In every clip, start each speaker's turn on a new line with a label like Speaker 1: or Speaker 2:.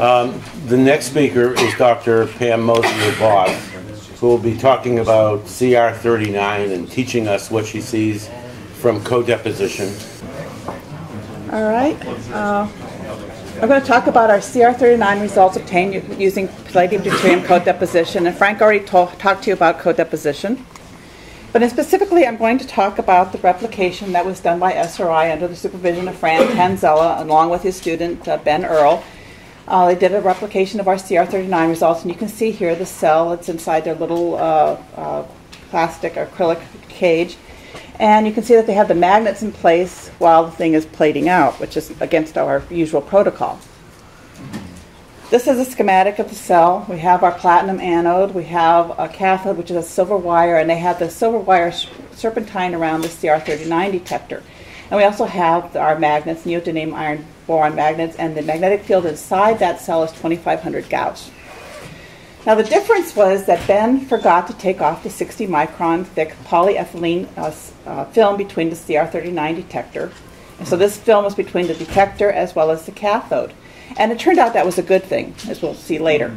Speaker 1: Um, The next speaker is Dr. Pam Mosier Boss, who will be talking about CR 39 and teaching us what she sees from co-deposition.
Speaker 2: All right. Uh, I'm going to talk about our CR39 results obtained using palladium deuterium co-deposition. And Frank already talked to you about co-deposition. But specifically, I'm going to talk about the replication that was done by SRI under the supervision of Fran Tanzella, along with his student uh, Ben Earle. Uh, they did a replication of our CR39 results, and you can see here the cell that's inside their little uh, uh, plastic acrylic cage. And you can see that they have the magnets in place while the thing is plating out, which is against our usual protocol. This is a schematic of the cell. We have our platinum anode, we have a cathode, which is a silver wire, and they have the silver wire serpentine around the CR39 detector. And we also have our magnets, neodymium iron boron magnets, and the magnetic field inside that cell is 2500 Gauss. Now the difference was that Ben forgot to take off the 60 micron thick polyethylene uh, uh, film between the CR39 detector. And so this film was between the detector as well as the cathode. And it turned out that was a good thing, as we'll see later.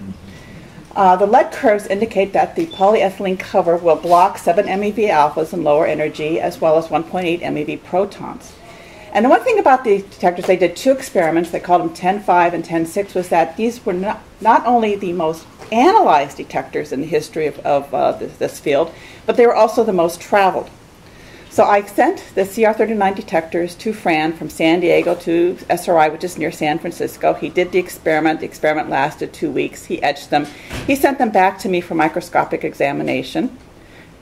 Speaker 2: Uh, the lead curves indicate that the polyethylene cover will block 7 MeV alphas and lower energy as well as 1.8 MeV protons. And the one thing about the detectors, they did two experiments, they called them 10.5 and 10.6, was that these were not, not only the most analyzed detectors in the history of, of uh, this, this field, but they were also the most traveled. So I sent the CR39 detectors to Fran from San Diego to SRI, which is near San Francisco. He did the experiment. The experiment lasted two weeks. He etched them. He sent them back to me for microscopic examination,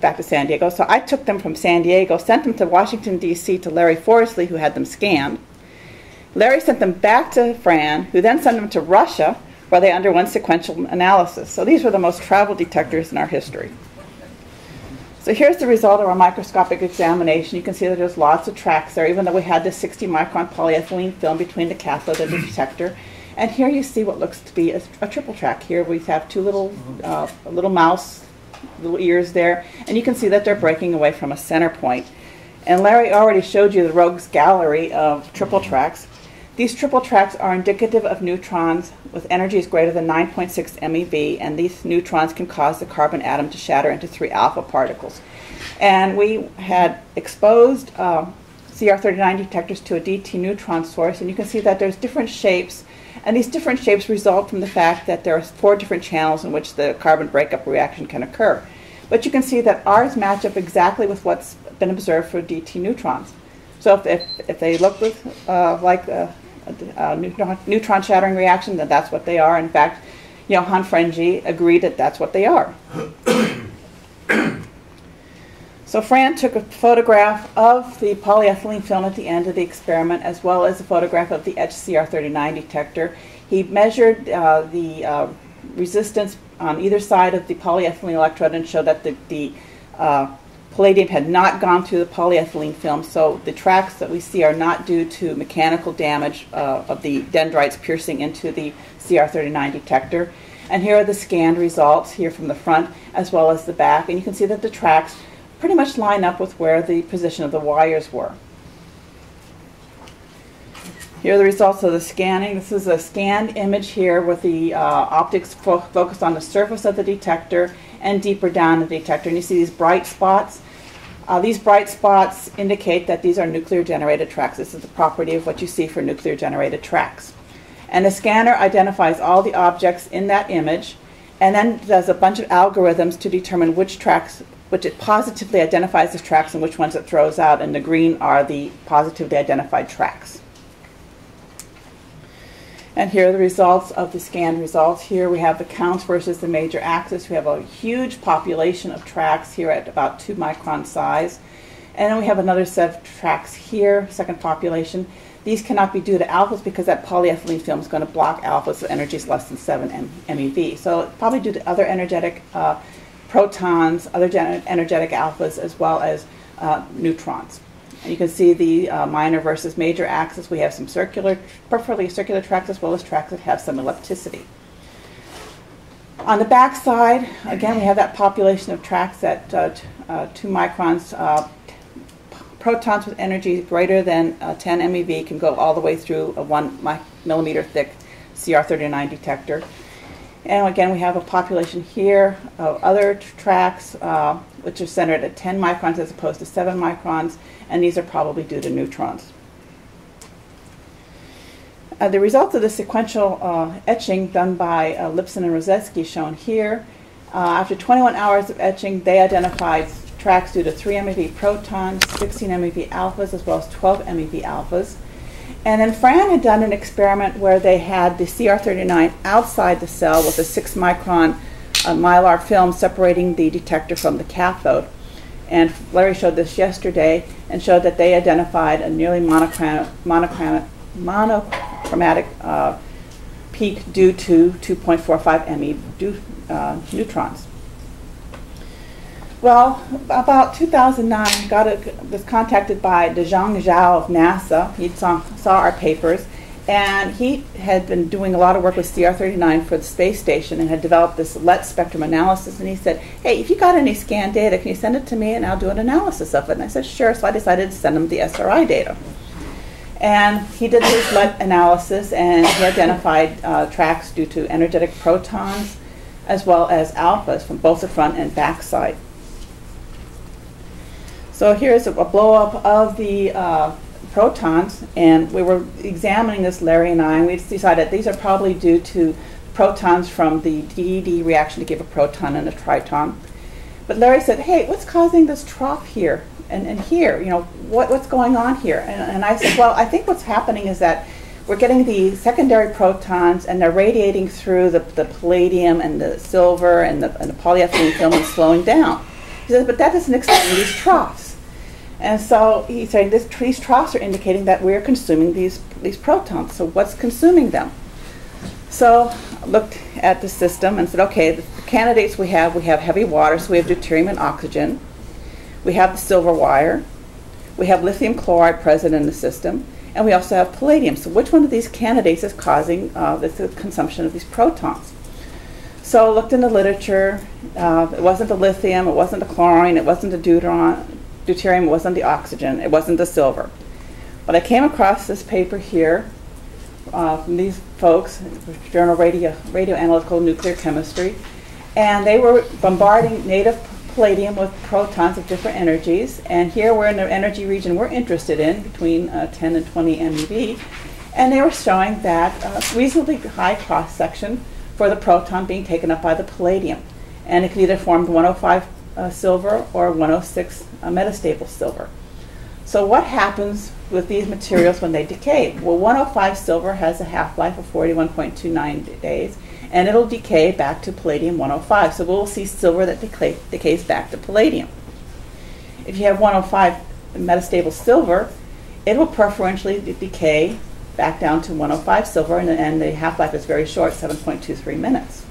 Speaker 2: back to San Diego. So I took them from San Diego, sent them to Washington, D.C. to Larry Forsley, who had them scanned. Larry sent them back to Fran, who then sent them to Russia, where they underwent sequential analysis. So these were the most traveled detectors in our history. So here's the result of our microscopic examination. You can see that there's lots of tracks there, even though we had this 60 micron polyethylene film between the cathode and the detector. And here you see what looks to be a, a triple track. Here we have two little, uh, a little mouse, little ears there, and you can see that they're breaking away from a center point. And Larry already showed you the rogues gallery of triple tracks. These triple tracks are indicative of neutrons with energies greater than 9.6 MeV, and these neutrons can cause the carbon atom to shatter into three alpha particles. And we had exposed uh, CR39 detectors to a DT neutron source, and you can see that there's different shapes, and these different shapes result from the fact that there are four different channels in which the carbon breakup reaction can occur. But you can see that ours match up exactly with what's been observed for DT neutrons. So if, if, if they look with, uh, like a, a, a neutron, shattering reaction, then that's what they are. In fact, Johann Frenzy agreed that that's what they are. So Fran took a photograph of the polyethylene film at the end of the experiment, as well as a photograph of the HCR39 detector. He measured uh, the uh, resistance on either side of the polyethylene electrode and showed that the, the uh, palladium had not gone through the polyethylene film, so the tracks that we see are not due to mechanical damage uh, of the dendrites piercing into the CR39 detector. And here are the scanned results here from the front as well as the back, and you can see that the tracks pretty much line up with where the position of the wires were. Here are the results of the scanning. This is a scanned image here with the uh, optics fo- focused on the surface of the detector and deeper down the detector. And you see these bright spots. Uh, these bright spots indicate that these are nuclear generated tracks. This is the property of what you see for nuclear generated tracks. And the scanner identifies all the objects in that image and then does a bunch of algorithms to determine which tracks, which it positively identifies as tracks and which ones it throws out. And the green are the positively identified tracks. And here are the results of the scanned results. Here we have the counts versus the major axis. We have a huge population of tracks here at about two micron size. And then we have another set of tracks here, second population. These cannot be due to alphas because that polyethylene film is going to block alphas, so energy is less than 7 MeV. So probably due to other energetic uh, protons, other energetic alphas, as well as uh, neutrons. And you can see the uh, minor versus major axis. We have some circular, preferably circular tracks as well as tracks that have some ellipticity. On the back side, again, we have that population of tracks at uh, uh, 2 microns. Uh, protons with energy greater than uh, 10 MeV can go all the way through a 1 mi- millimeter thick CR39 detector. And again, we have a population here of other tr- tracks, uh, which are centered at 10 microns as opposed to 7 microns, and these are probably due to neutrons. Uh, the results of the sequential uh, etching done by uh, Lipson and Roussetski shown here. Uh, after 21 hours of etching, they identified tracks due to 3 MeV protons, 16 MeV alphas, as well as 12 MeV alphas. And then Fran had done an experiment where they had the CR39 outside the cell with a 6 micron uh, mylar film separating the detector from the cathode. And Larry showed this yesterday and showed that they identified a nearly monochromatic, uh, peak due to 2.45 ME uh, neutrons. Well, about 2009, got a, was contacted by Dazhuang Zhou of NASA. He saw, saw our papers, and he had been doing a lot of work with CR39 for the space station and had developed this LET spectrum analysis. And he said, "Hey, if you got any scan data, can you send it to me, and I'll do an analysis of it." And I said, "Sure." So I decided to send him the SRI data. And he did his LET analysis, and he identified uh, tracks due to energetic protons, as well as alphas from both the front and back side. So here's a, a blow up of the uh, protons, and we were examining this, Larry and I, and we decided these are probably due to protons from the DED reaction to give a proton and a triton. But Larry said, hey, what's causing this trough here and, and here? You know, what, what's going on here? And, and I said, well, I think what's happening is that we're getting the secondary protons and they're radiating through the, the palladium and the silver and the, and the polyethylene film and slowing down. He says, but that doesn't explain these troughs. And so he's saying this, these troughs are indicating that we're consuming these, these protons. So what's consuming them? So looked at the system and said, okay, the candidates we have, we have heavy water, so we have deuterium and oxygen. We have the silver wire. We have lithium chloride present in the system. And we also have palladium. So which one of these candidates is causing uh, the consumption of these protons? So I looked in the literature. Uh, it wasn't the lithium, it wasn't the chlorine, it wasn't the deuteron, deuterium, it wasn't the oxygen, it wasn't the silver. But I came across this paper here uh, from these folks, Journal Radio, Radioanalytical Nuclear Chemistry, and they were bombarding native palladium with protons of different energies. And here we're in the energy region we're interested in, between uh, 10 and 20 MeV. And they were showing that uh, reasonably high cross section for the proton being taken up by the palladium. And it can either form 105 uh, silver or 106 uh, metastable silver. So what happens with these materials when they decay? Well, 105 silver has a half-life of 41.29 days, and it'll decay back to palladium 105. So we'll see silver that decay, decays back to palladium. If you have 105 metastable silver, it will preferentially de- decay back down to 105 silver, and, and the half-life is very short, 7.23 minutes.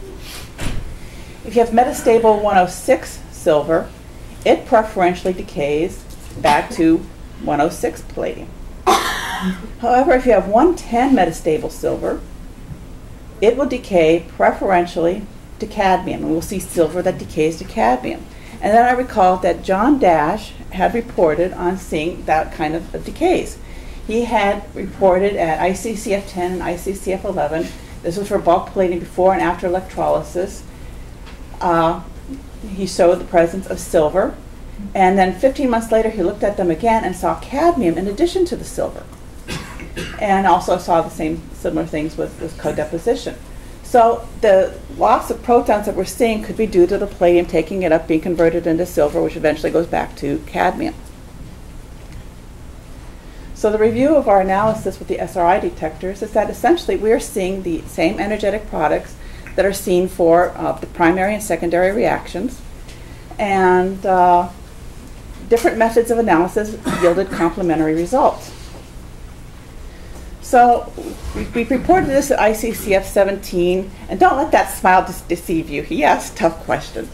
Speaker 2: If you have metastable 106 silver, it preferentially decays back to 106 palladium. However, if you have 110 metastable silver, it will decay preferentially to cadmium, and we'll see silver that decays to cadmium. And then I recall that John Dash had reported on seeing that kind of decays. He had reported at ICCF 10 and ICCF 11, this was for bulk plating before and after electrolysis. Uh, he showed the presence of silver. And then 15 months later, he looked at them again and saw cadmium in addition to the silver. And also saw the same similar things with, with co-deposition. So the loss of protons that we're seeing could be due to the palladium taking it up, being converted into silver, which eventually goes back to cadmium. So the review of our analysis with the SRI detectors is that essentially we are seeing the same energetic products that are seen for uh, the primary and secondary reactions, and uh, different methods of analysis yielded complementary results. So we, reported this at ICCF 17, and don't let that smile deceive you. He asked tough questions.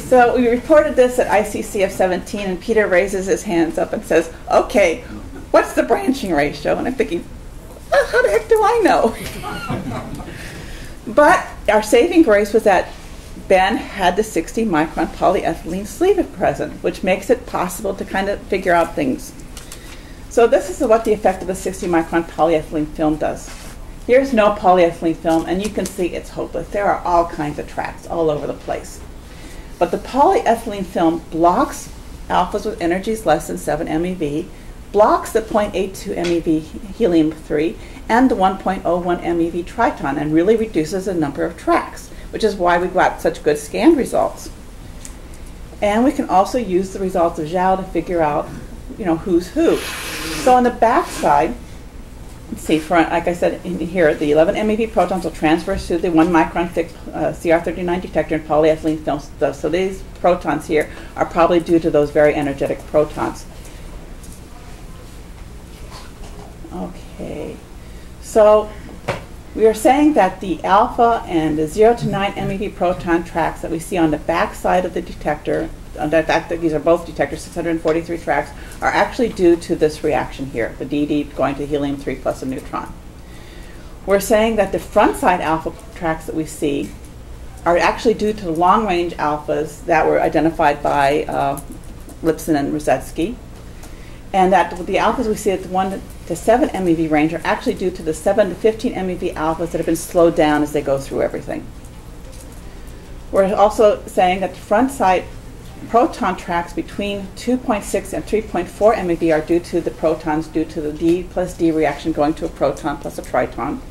Speaker 2: So we reported this at ICCF 17, and Peter raises his hands up and says, "Okay, what's the branching ratio?" And I'm thinking, well, "How the heck do I know?" but our saving grace was that Ben had the 60 micron polyethylene sleeve at present, which makes it possible to kind of figure out things. So this is what the effect of the 60 micron polyethylene film does. Here's no polyethylene film, and you can see it's hopeless. There are all kinds of tracks all over the place. But the polyethylene film blocks alphas with energies less than 7 MeV, blocks the 0.82 MeV helium-3 and the 1.01 MeV triton and really reduces the number of tracks, which is why we got such good scan results. And we can also use the results of Zhou to figure out, you know, who's who. So on the back side, see, for, like I said in here, the 11 MeV protons will transfer through the 1 micron thick uh, CR39 detector in polyethylene film. So these protons here are probably due to those very energetic protons. Okay, so we are saying that the alpha and the 0 to 9 MeV proton tracks that we see on the back side of the detector, uh, that, that, these are both detectors, 643 tracks, are actually due to this reaction here, the DD going to helium-3 plus a neutron. We're saying that the front side alpha tracks that we see are actually due to the long-range alphas that were identified by uh, Lipson and Roussetski, and that the alphas we see at the 1 to 7 MeV range are actually due to the 7 to 15 MeV alphas that have been slowed down as they go through everything. We're also saying that the front side proton tracks between 2.6 and 3.4 MeV are due to the protons due to the D plus D reaction going to a proton plus a triton.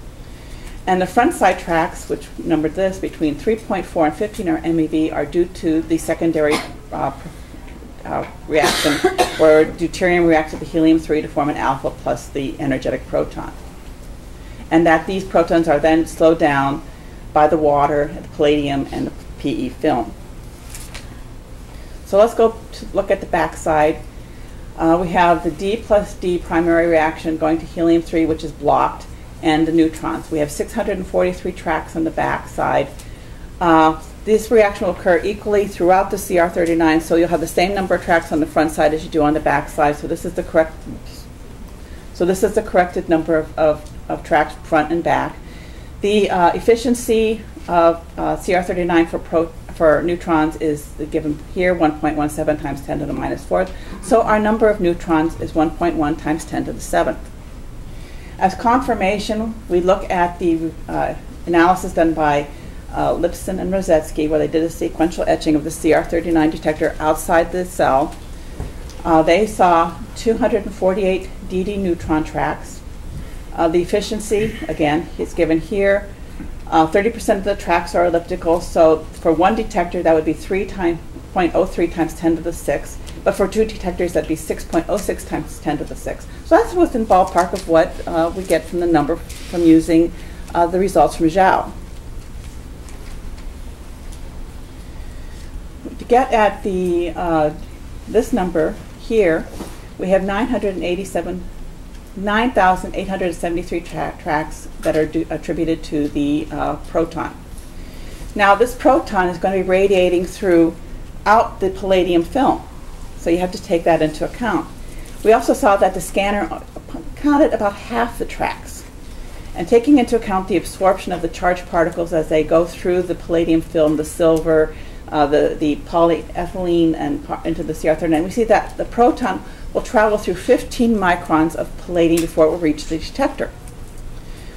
Speaker 2: And the front side tracks, which numbered this, between 3.4 and 15 are MeV are due to the secondary uh, uh, reaction where deuterium reacts with the helium-3 to form an alpha plus the energetic proton. And that these protons are then slowed down by the water, the palladium, and the PE film. So let's go to look at the back side. Uh, we have the D plus D primary reaction going to helium-3, which is blocked, and the neutrons. We have 643 tracks on the back side. Uh, this reaction will occur equally throughout the CR39, so you'll have the same number of tracks on the front side as you do on the back side. So this is the correct. So this is the corrected number of, of, of tracks front and back. The uh, efficiency of uh, CR39 for pro, for neutrons is given here 1.17 times 10 to the minus fourth. So our number of neutrons is 1.1 times 10 to the seventh. As confirmation, we look at the uh, analysis done by uh, Lipson and Roussetski, where they did a sequential etching of the CR39 detector outside the cell. Uh, they saw 248 DD neutron tracks. Uh, the efficiency, again, is given here. 30% uh, of the tracks are elliptical, so for one detector, that would be 3 times 0.03 times 10 to the 6. But for two detectors, that'd be 6.06 times 10 to the 6. So that's within ballpark of what uh, we get from the number from using uh, the results from Zhou. to get at the uh, this number here, we have 987, 9,873 tra tracks that are attributed to the uh, proton. Now this proton is going to be radiating throughout the palladium film, so you have to take that into account. We also saw that the scanner counted about half the tracks. And taking into account the absorption of the charged particles as they go through the palladium film, the silver, uh, the, the polyethylene and into the CR39, we see that the proton will travel through 15 microns of palladium before it will reach the detector.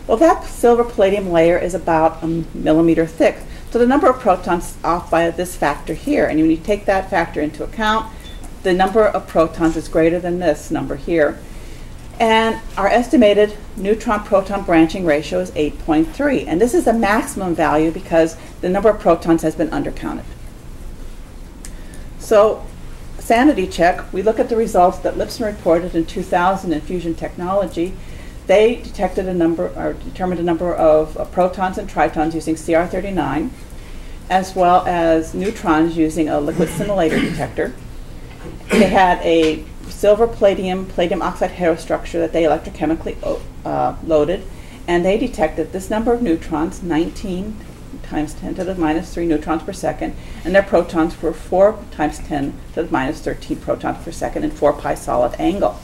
Speaker 2: Well, that silver palladium layer is about a millimeter thick. So the number of protons is off by this factor here. And when you take that factor into account, the number of protons is greater than this number here. And our estimated neutron-proton branching ratio is 8.3. And this is a maximum value because the number of protons has been undercounted. So sanity check, we look at the results that Lipson reported in 2000 in fusion technology. They detected a number, or determined a number of uh, protons and tritons using CR39, as well as neutrons using a liquid scintillator detector. They had a silver palladium, palladium oxide heterostructure that they electrochemically uh, loaded, and they detected this number of neutrons, 19 times 10 to the minus 3 neutrons per second, and their protons were 4 times 10 to the minus 13 protons per second in 4 pi solid angle.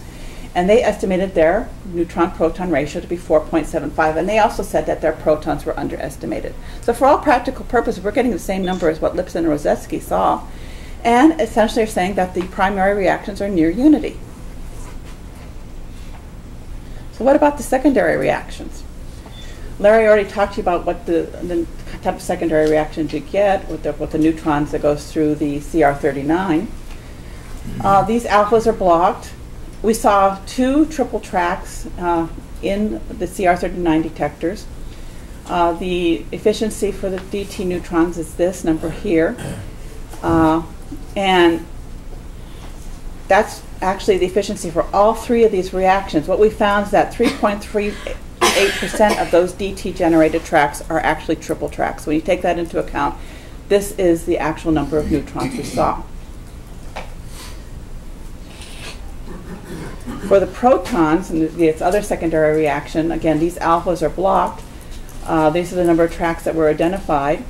Speaker 2: And they estimated their neutron-proton ratio to be 4.75, and they also said that their protons were underestimated. So for all practical purposes, we're getting the same number as what Lipson and Roussetski saw, and essentially are saying that the primary reactions are near unity. So what about the secondary reactions? Larry already talked to you about what the, the type of secondary reactions you get with the, with the neutrons that goes through the CR39. Uh, these alphas are blocked. We saw two triple tracks uh, in the CR39 detectors. Uh, the efficiency for the DT neutrons is this number here. Uh, and that's actually the efficiency for all three of these reactions. What we found is that 3.38% of those DT generated tracks are actually triple tracks. When you take that into account, this is the actual number of neutrons we saw. For the protons and its other secondary reaction, again, these alphas are blocked. Uh, these are the number of tracks that were identified.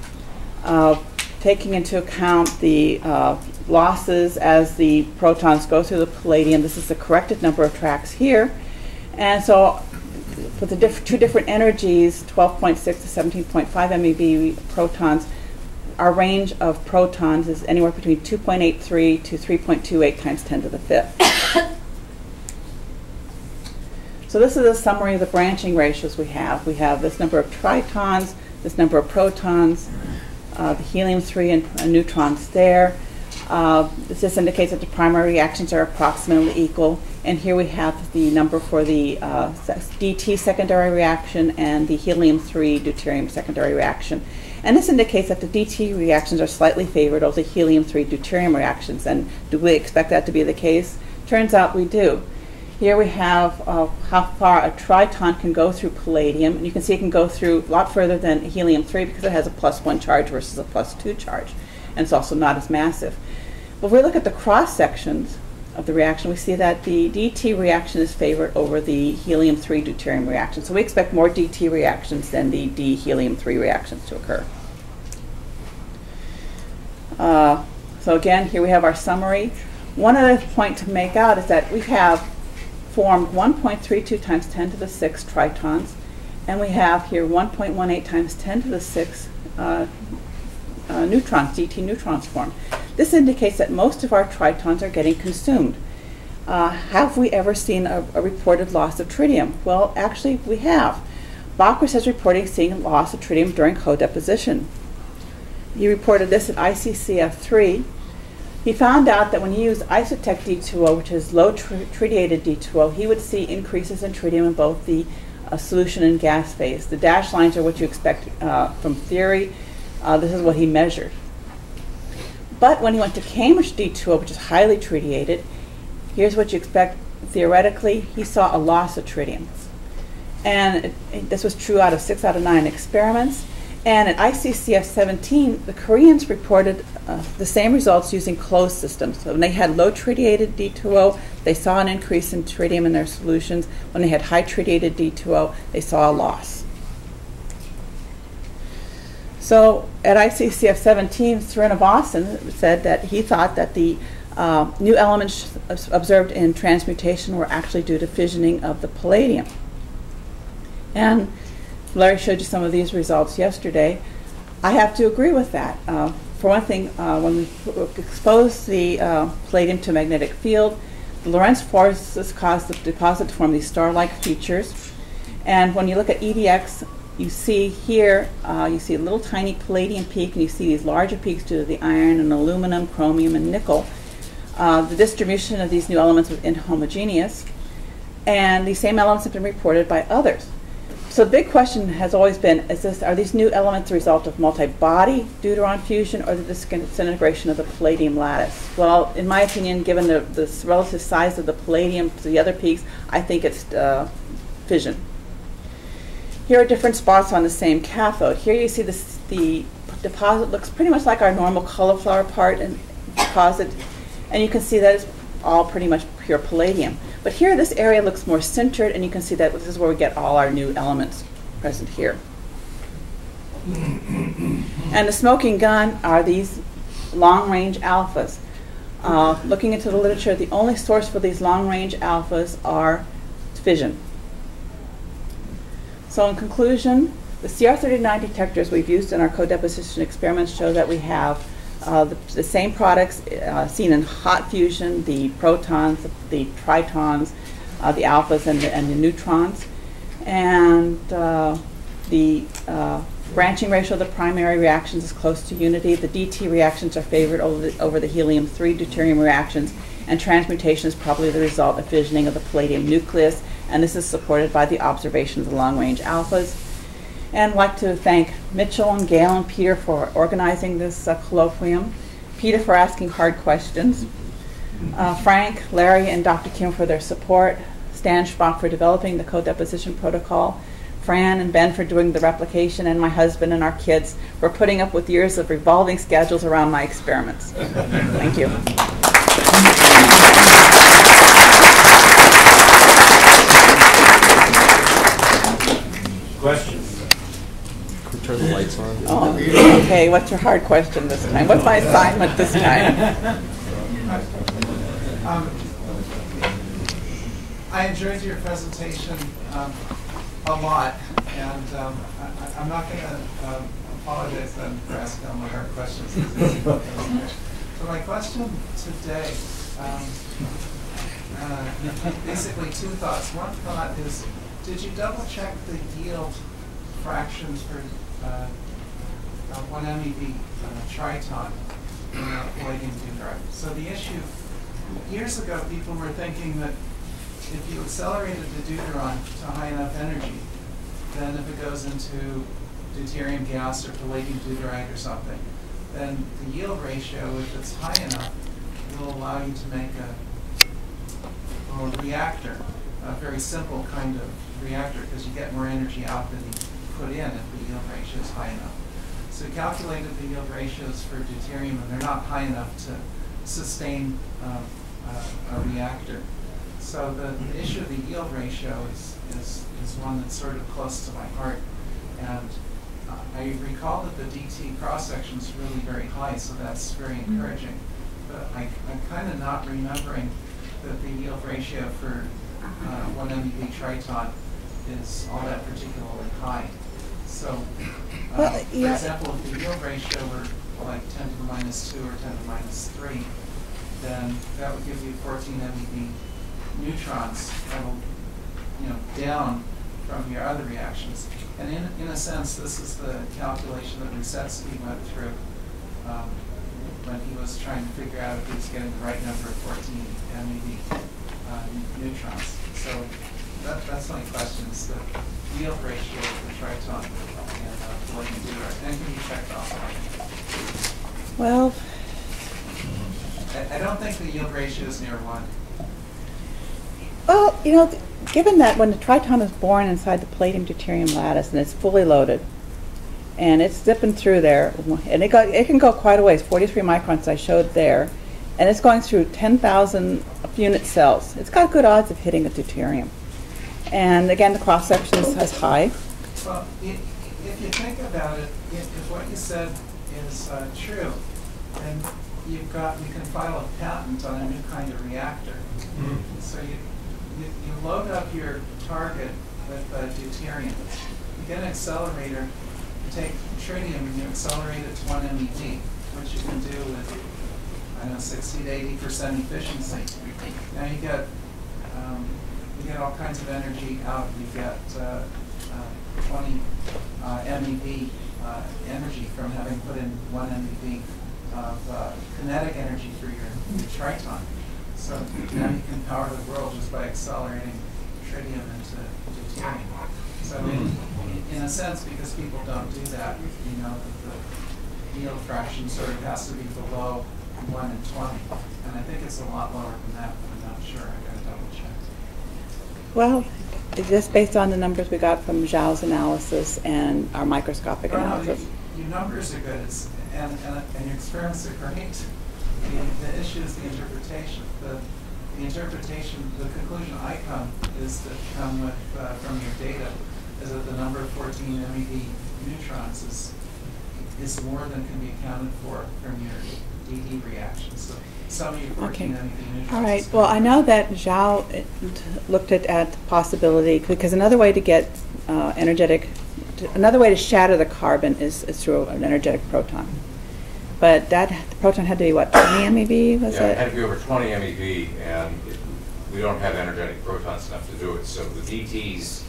Speaker 2: Uh, taking into account the uh, losses as the protons go through the palladium, this is the corrected number of tracks here. And so with the diff two different energies, 12.6 to 17.5 MeV protons, our range of protons is anywhere between 2.83 to 3.28 times 10 to the fifth. So this is a summary of the branching ratios we have. We have this number of tritons, this number of protons, uh, the helium-3 and uh, neutrons there. Uh, this indicates that the primary reactions are approximately equal. And here we have the number for the uh, DT secondary reaction and the helium-3 deuterium secondary reaction. And this indicates that the DT reactions are slightly favored over the helium-3 deuterium reactions. And do we expect that to be the case? Turns out we do. Here we have uh, how far a triton can go through palladium. And you can see it can go through a lot further than helium-3 because it has a plus one charge versus a plus two charge. And it's also not as massive. But if we look at the cross sections of the reaction, we see that the DT reaction is favored over the helium-3 deuterium reaction. So we expect more DT reactions than the D helium-3 reactions to occur. Uh, so again, here we have our summary. One other point to make out is that we have formed 1.32 times 10 to the 6 tritons, and we have here 1.18 times 10 to the 6 uh, uh, neutrons, DT neutrons formed. This indicates that most of our tritons are getting consumed. Uh, have we ever seen a, a, reported loss of tritium? Well, actually, we have. Bockris has reported seeing loss of tritium during co-deposition. He reported this at ICCF3 he found out that when he used Isotec D2O, which is low tr tritiated D2O, he would see increases in tritium in both the uh, solution and gas phase. The dashed lines are what you expect uh, from theory. Uh, this is what he measured. But when he went to Cambridge D2O, which is highly tritiated, here's what you expect theoretically. He saw a loss of tritium. And it, it, this was true out of six out of nine experiments. And at ICCF 17, the Koreans reported uh, the same results using closed systems. So when they had low tritiated D2O, they saw an increase in tritium in their solutions. When they had high tritiated D2O, they saw a loss. So at ICCF 17, Srinivasan said that he thought that the uh, new elements observed in transmutation were actually due to fissioning of the palladium. And Larry showed you some of these results yesterday. I have to agree with that. Uh, for one thing, uh, when we expose the uh, palladium to a magnetic field, the Lorentz forces cause the deposit to form these star-like features. And when you look at EDX, you see here, uh, you see a little tiny palladium peak, and you see these larger peaks due to the iron and aluminum, chromium, and nickel. Uh, the distribution of these new elements was inhomogeneous, and these same elements have been reported by others. So the big question has always been, is this, are these new elements the result of multi-body deuteron fusion or the disintegration of the palladium lattice? Well, in my opinion, given the, the relative size of the palladium to the other peaks, I think it's uh, fission. Here are different spots on the same cathode. Here you see this, the deposit looks pretty much like our normal cauliflower part and deposit, and you can see that it's all pretty much pure palladium. But here, this area looks more centered, and you can see that this is where we get all our new elements present here. and the smoking gun are these long-range alphas. Uh, looking into the literature, the only source for these long-range alphas are fission. So in conclusion, the CR39 detectors we've used in our co-deposition experiments show that we have uh, the, the, same products uh, seen in hot fusion, the protons, the, tritons, uh, the alphas, and the, and the, neutrons. And uh, The uh, branching ratio of the primary reactions is close to unity. The DT reactions are favored over the, over the helium-3 deuterium reactions, and transmutation is probably the result of fissioning of the palladium nucleus, and this is supported by the observations of long-range alphas. And I'd like to thank Mitchell and Gayle and Peter for organizing this uh, colloquium, Peter for asking hard questions, uh, Frank, Larry, and Dr. Kim for their support, Stan Szpak for developing the co-deposition protocol, Fran and Ben for doing the replication, and my husband and our kids for putting up with years of revolving schedules around my experiments. Thank you.
Speaker 1: Questions?
Speaker 3: Turn the lights on.
Speaker 2: Oh, okay, what's your hard question this time? What's my assignment this time?
Speaker 4: Um, I enjoyed your presentation um, a lot, and um, I- I- I'm not going to apologize then for asking all my hard questions. So my question today, um, uh, basically two thoughts. One thought is, did you double check the yield fractions for uh, uh, one MeV uh, triton in a palladium deuteride? So the issue, years ago, people were thinking that if you accelerated the deuteron to high enough energy, then if it goes into deuterium gas or palladium deuteride or something, then the yield ratio, if it's high enough, will allow you to make a, a reactor, a very simple kind of reactor, because you get more energy out than you put in if the yield ratio is high enough. So we calculated the yield ratios for deuterium, and they're not high enough to sustain um, a, a reactor. So the, the issue of the yield ratio is, is, is one that's sort of close to my heart. And uh, I recall that the DT cross-section is really very high, so that's very encouraging. But I, I'm kind of not remembering that the yield ratio for uh, one MeV triton is all that particularly high. So, uh,
Speaker 2: Well,
Speaker 4: for
Speaker 2: yeah.
Speaker 4: example, if the yield ratio were like 10 to the minus 2 or 10 to the minus 3, then that would give you 14 MeV neutrons level, you know, down from your other reactions. And in, in a sense, this is the calculation that Roussetski went through um, when he was trying to figure out if he was getting the right number of 14 MeV uh, neutrons. So that, that's my question, is the yield ratio of the triton and uh, palladium deuteride. And can be checked offline.
Speaker 2: Well,
Speaker 4: I, I don't think the yield ratio is near one.
Speaker 2: Well, you know, given that when the triton is born inside the palladium deuterium lattice and it's fully loaded, and it's zipping through there, and it go, it can go quite a ways, 43 microns I showed there, and it's going through 10,000 unit cells. It's got good odds of hitting a deuterium. And again, the cross section is as high.
Speaker 4: Well, i- if you think about it, if, if what you said is uh, true, then you've got, you can file a patent on a new kind of reactor. So you, you, you load up your target with uh, deuterium. You get an accelerator, you take tritium and you accelerate it to one MeV, which you can do with, I don't know, sixty to eighty percent efficiency. Now you get, you get all kinds of energy out. You get uh, uh, 20 uh, MeV uh, energy from having put in one MeV of uh, kinetic energy through your, triton. So now you can power the world just by accelerating tritium into deuterium. So in, in a sense, because people don't do that, you know, the, yield fraction sort of has to be below 1 in 20. And I think it's a lot lower than that, but I'm not sure. I gotta double check.
Speaker 2: Well, just based on the numbers we got from Zhou's analysis and our microscopic
Speaker 4: Well,
Speaker 2: analysis.
Speaker 4: y- Your numbers are good, and, and, and your experiments are great. The, the issue is the interpretation. The, the interpretation, the conclusion I come is that come with, uh, from your data, is that the number of 14 MeV neutrons is, is more than can be accounted for from your DD reactions. So some of your 14
Speaker 2: Okay. All right, well, I know that Zhou uh, looked at, at the possibility, because another way to get uh, energetic, to- another way to shatter the carbon is, is through an energetic proton. But that, the proton had to be what, 20 MeV, was
Speaker 5: Yeah, it had to be over 20 MeV, and it- we don't have energetic protons enough to do it, so the DTs,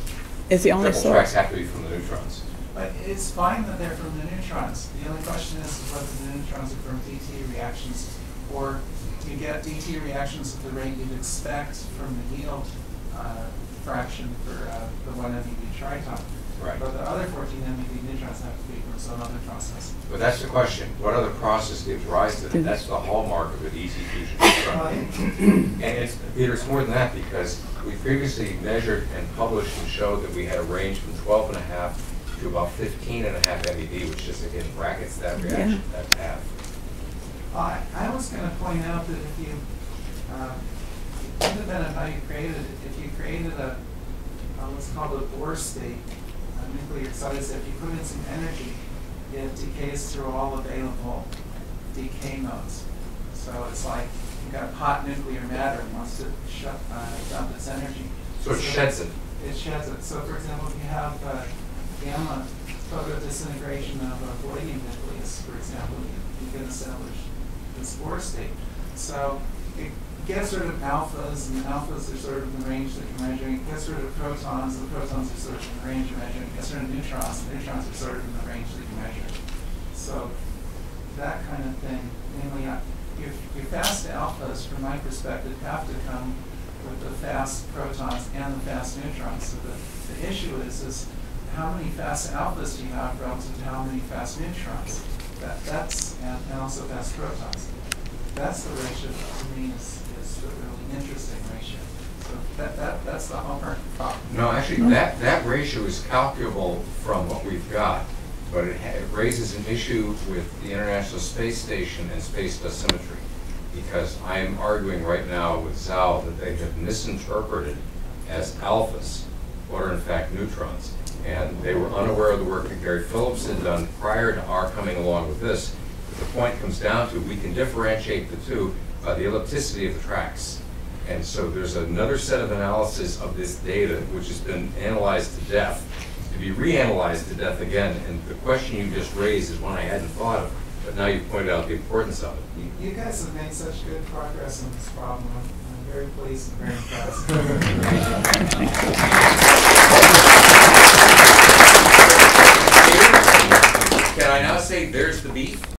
Speaker 2: Is the only
Speaker 5: triple tracks
Speaker 2: source?
Speaker 5: have to be from the neutrons.
Speaker 4: But it's fine that they're from the neutrons. The only question is whether the neutrons are from DT reactions or you get DT reactions at the rate you'd expect from the yield uh, fraction for uh, the 1 MeV triton.
Speaker 5: Right.
Speaker 4: But the other 14 MeV neutrons have to be from some other process.
Speaker 5: But that's the question, what other process gives rise to that? That's the hallmark of an DC fusion neutron. And it's, Peter, it's more than that, because we previously measured and published and showed that we had a range from 12 and a half to about 15 and a half MeV, which just again brackets that reaction, that path.
Speaker 4: I, I was going to point out that if you, uh, independent of how you created it, if you created a, uh, what's called a Bohr state, a nuclear excitase, if you put in some energy, it decays through all available decay modes. So it's like you've got a hot nuclear matter and wants to shut, uh, dump its energy.
Speaker 5: So it sheds it.
Speaker 4: It sheds it. So for example, if you have uh, gamma photodisintegration of a palladium nucleus, for example, you, you can establish spore state. So it gets rid of alphas, and the alphas are sort of in the range that you're measuring. It gets rid of protons, and the protons are sort of in the range you're measuring. It gets rid of neutrons, and neutrons are sort of in the range that you're measuring. So that kind of thing. Namely, your, your fast alphas, from my perspective, have to come with the fast protons and the fast neutrons. So the, the issue is, is how many fast alphas do you have relative to how many fast neutrons? That, that's, and, and also fast protons. That's the ratio that to me is, is really interesting ratio. So that, that, that's the hallmark.
Speaker 5: No, actually, that, that ratio is calculable from what we've got, but it it raises an issue with the International Space Station and space dosimetry. Because I'm arguing right now with Zal that they have misinterpreted as alphas what are in fact neutrons. And they were unaware of the work that Gary Phillips had done prior to our coming along with this. But the point comes down to, we can differentiate the two by the ellipticity of the tracks. And so there's another set of analysis of this data, which has been analyzed to death, to be reanalyzed to death again. And the question you just raised is one I hadn't thought of, but now you've pointed out the importance of it.
Speaker 4: You, you guys have made such good progress on this problem. I'm, I'm very pleased and very impressed.
Speaker 5: Can I now say, there's the beef?